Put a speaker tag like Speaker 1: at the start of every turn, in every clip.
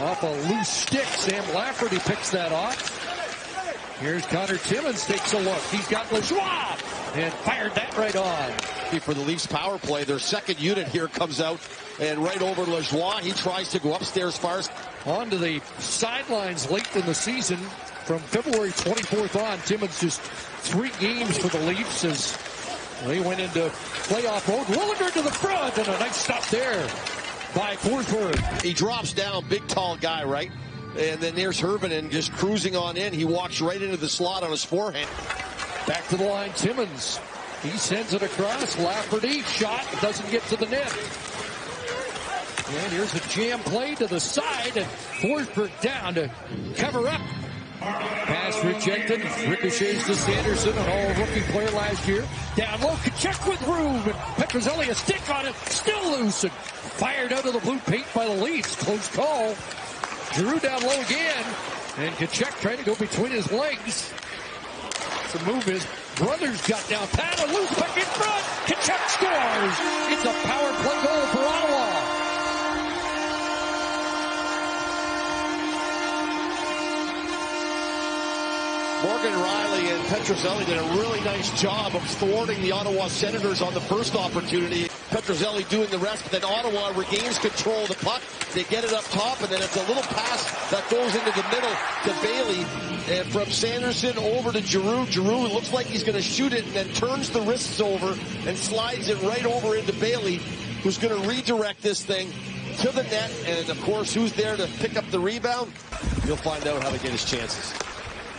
Speaker 1: Off a loose stick. Sam Lafferty picks that off. Here's Connor Timmins takes a look. He's got Lajoie and fired that right on.
Speaker 2: For the Leafs power play, their second unit here comes out and right over Lajoie. He tries to go upstairs far.
Speaker 1: On to the sidelines late in the season. From February 24th on, Timmins just three games for the Leafs as they went into playoff mode. Willinger to the front and a nice stop there by Forsberg.
Speaker 2: He drops down, big tall guy, right? And then there's Hirvonen just cruising on in. He walks right into the slot on his forehand.
Speaker 1: Back to the line, Timmins. He sends it across. Lafferty, shot, doesn't get to the net. And here's a jam play to the side, and Forsberg down to cover up. Pass rejected. Ricochets to Sanderson, an all-rookie player last year. Down low, Tkachuk with room, and Petruzzelli a stick on it, still loose, and fired out of the blue paint by the Leafs. Close call. Drew down low again, and Tkachuk trying to go between his legs. The move is Brothers got down pat, a loose puck in front. Tkachuk scores. It's a power play goal for Ottawa.
Speaker 2: Morgan Rielly and Petruzzelli did a really nice job of thwarting the Ottawa Senators on the first opportunity. Petruzzelli doing the rest, but then Ottawa regains control of the puck. They get it up top, and then it's a little pass that goes into the middle to Bailey. And from Sanderson over to Giroux. Giroux looks like he's going to shoot it and then turns the wrists over and slides it right over into Bailey, who's going to redirect this thing to the net. And of course, who's there to pick up the rebound? You'll find out how to get his chances.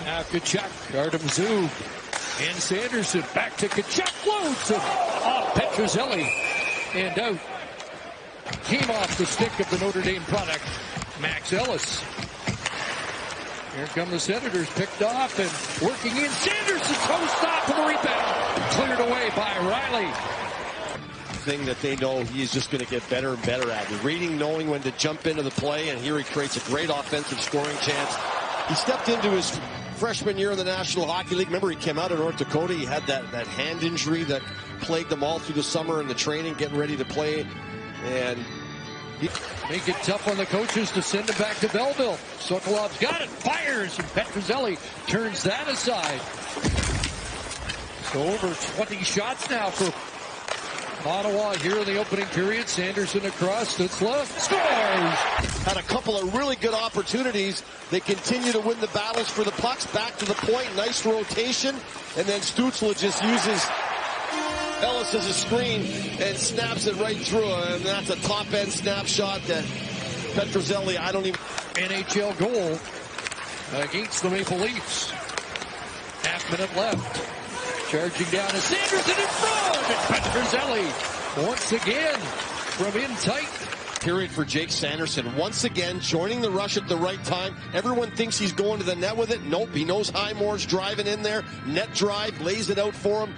Speaker 1: Now Tkachuk, Artem Zub, and Sanderson back to Tkachuk, loads of uh, off Petruzzelli and out. Came off the stick of the Notre Dame product, Max Ellis. Here come the Senators, picked off and working in. Sanderson toe stop for the rebound, cleared away by Rielly.
Speaker 2: Thing that they know he is just going to get better and better at. Reading, knowing when to jump into the play, and here he creates a great offensive scoring chance. He stepped into his freshman year in the National Hockey League. Remember, he came out of North Dakota. He had that, that hand injury that plagued him all through the summer and the training, getting ready to play. And
Speaker 1: he make it tough on the coaches to send him back to Belleville. Sokolov's got it, fires, and Petruzzelli turns that aside. So over 20 shots now for Ottawa here in the opening period. Sanderson across, Stützle scores!
Speaker 2: Had a couple of really good opportunities. They continue to win the battles for the pucks. Back to the point, nice rotation. And then Stützle just uses Ellis as a screen and snaps it right through. And that's a top end snapshot that Petruzzelli, I don't even.
Speaker 1: NHL goal against the Maple Leafs. Half minute left. Charging down to Sanderson in front. And Petruzzelli once again from in tight.
Speaker 2: Period for Jake Sanderson. Once again, joining the rush at the right time. Everyone thinks he's going to the net with it. Nope, he knows Highmore's driving in there. Net drive, lays it out for him.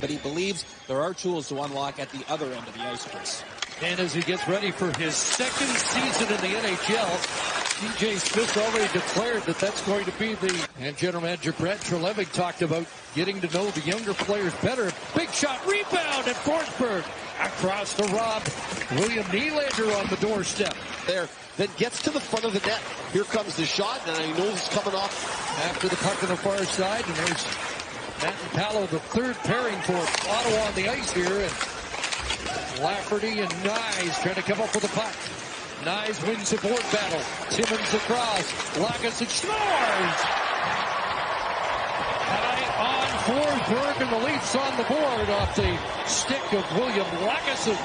Speaker 3: But he believes there are tools to unlock at the other end of the ice space.
Speaker 1: And as he gets ready for his second season in the NHL, TJ Smith already declared that that's going to be the, and General Manager Brad Treliving talked about getting to know the younger players better. Big shot, rebound at Forsberg. Across the Rob. William Nylander on the doorstep.
Speaker 2: There, then gets to the front of the net. Here comes the shot, and he knows it's coming off.
Speaker 1: After the puck on the far side, and there's Matinpalo, the third pairing for Ottawa on the ice here, and Lafferty and Knies trying to come up with the puck. Knies wins support battle. Timmins across. Lagesson scores! High on Forsberg and the Leafs on the board off the stick of William Lagesson.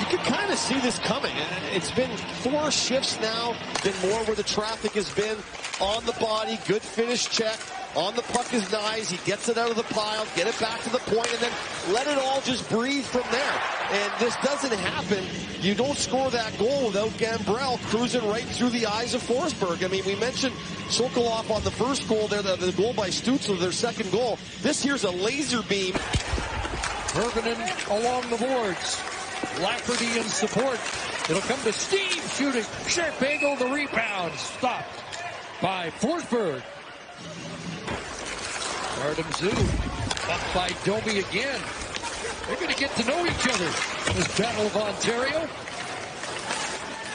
Speaker 2: You can kind of see this coming. It's been four shifts now, been more where the traffic has been on the body, good finish check, on the puck is nice. He gets it out of the pile, get it back to the point, and then let it all just breathe from there. And this doesn't happen. You don't score that goal without Gambrell cruising right through the eyes of Forsberg. I mean, we mentioned Sokolov on the first goal there, the, the goal by Stützle, their second goal. This here's a laser beam.
Speaker 1: Hirvonen along the boards. Lafferty in support. It'll come to Steve shooting. Sharp angle, the rebound. Stopped by Forsberg. Artem Zub up by Domi again. They're going to get to know each other this Battle of Ontario.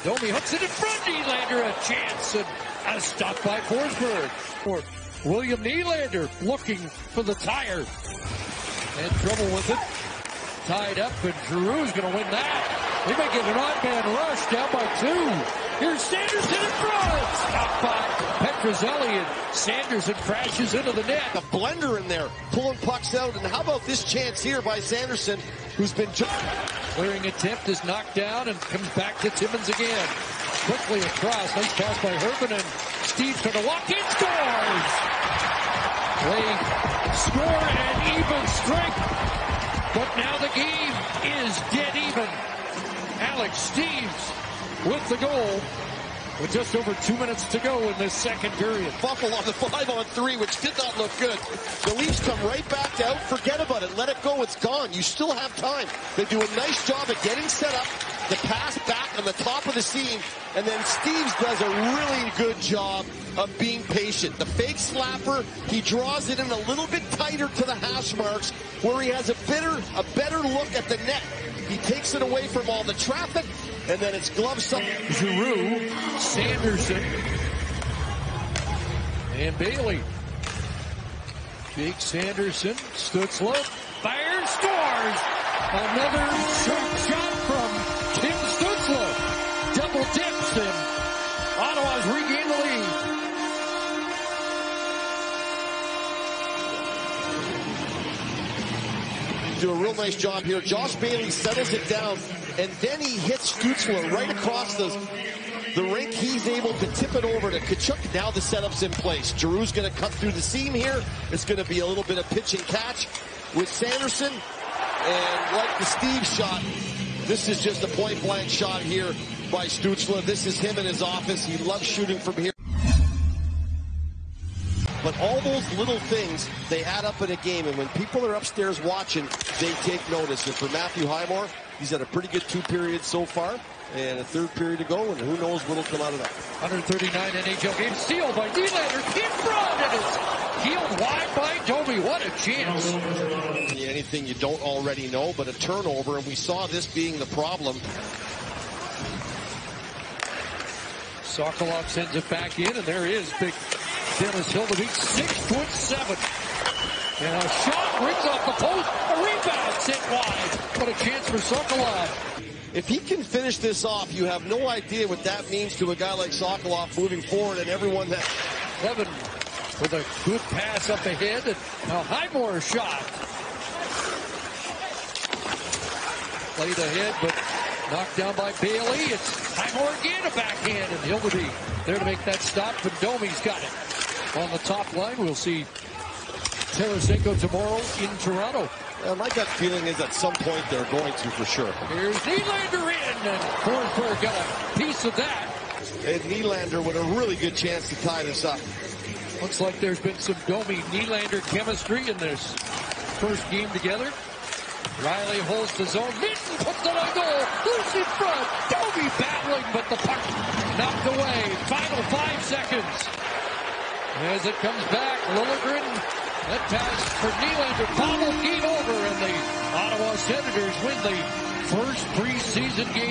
Speaker 1: Domi hooks it in front. Nylander a chance and a stop by Forsberg. For William Nylander looking for the tire. And trouble with it. Tied up and Giroux's going to win that. They may get an odd man rush down by two. Here's Sanderson in front. Stopped by Petruzzelli and Sanderson crashes into the net.
Speaker 2: A blender in there, pulling pucks out. And how about this chance here by Sanderson, who's been...
Speaker 1: Clearing attempt is knocked down and comes back to Timmins again. Quickly across. Nice pass by Herbin and Steeves trying to walk in. Scores! They score at even strength. But now the game is dead even. Alex Steeves with the goal with just over two minutes to go in this second period.
Speaker 2: Buffalo on the five on three, which did not look good. The Leafs come right back out. Forget about it. Let it go. It's gone. You still have time. They do a nice job of getting set up. The pass back on the top of the seam. And then Steeves does a really good job of being patient. The fake slapper, he draws it in a little bit tighter to the hash marks where he has a better, a better look at the net. He takes it away from all the traffic, and then it's glove stuff.
Speaker 1: Giroux, Sanderson, and Bailey. Jake Sanderson, Stützle, fires, scores! Another short shot from Tim Stützle. Double dips, and Ottawa's regained the lead.
Speaker 2: do a real nice job here. Josh Bailey settles it down, and then he hits Stützle right across the, the rink. He's able to tip it over to Tkachuk. Now the setup's in place. Giroux's going to cut through the seam here. It's going to be a little bit of pitch and catch with Sanderson. And like the Steve shot, this is just a point-blank shot here by Stützle. This is him in his office. He loves shooting from here. But all those little things, they add up in a game. And when people are upstairs watching, they take notice. And for Matthew Highmore, he's had a pretty good two periods so far. And a third period to go, and who knows what'll come out of that.
Speaker 1: 139 NHL game, steal by Nylander, in front, and it's healed wide by Domi. What a chance.
Speaker 2: Anything you don't already know, but a turnover, and we saw this being the problem.
Speaker 1: Sokolov sends it back in, and there is big Dennis Hildeby, six foot seven. And a shot rings off the post. A rebound sent wide. What a chance for Sokolov.
Speaker 2: If he can finish this off, you have no idea what that means to a guy like Sokolov moving forward and everyone that...
Speaker 1: Kevin with a good pass up ahead. And now Highmore shot. Played ahead, but knocked down by Bailey. It's Highmore again, a backhand, and Hildeby there to make that stop, but Domi's got it on the top line. We'll see Tarasenko tomorrow in Toronto.
Speaker 2: Well, my gut feeling is at some point they're going to for sure.
Speaker 1: Here's Nylander in, and Forsberg got a piece of that.
Speaker 2: And Nylander with a really good chance to tie this up.
Speaker 1: Looks like there's been some Domi Nylander chemistry in this first game together. Rielly holds the zone. Minten puts it on goal. Loose in front. Domi battling, but the puck knocked away. Final five seconds. As it comes back, Liljegren, that pass for Nylander, bobbled game over, and the Ottawa Senators win the first preseason game.